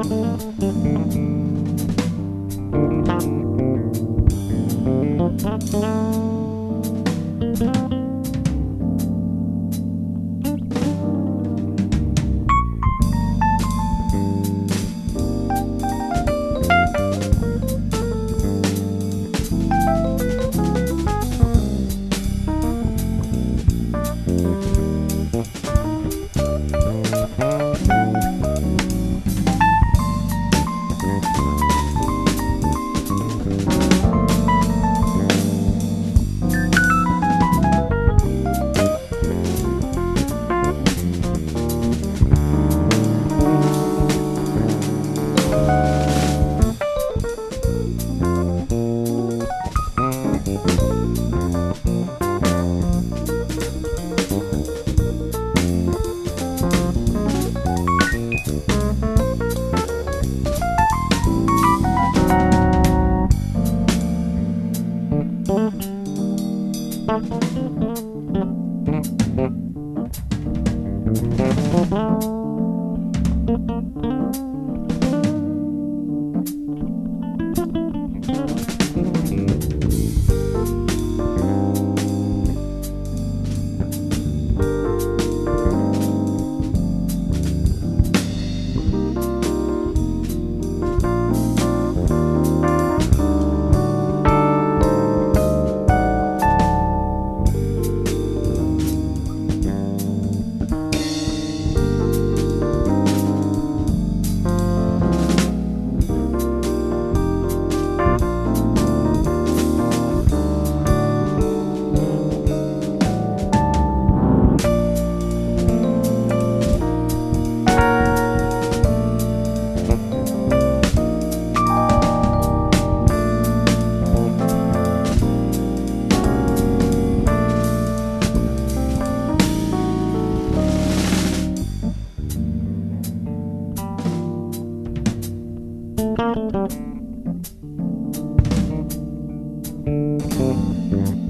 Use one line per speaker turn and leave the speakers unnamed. thank you Música Thank you.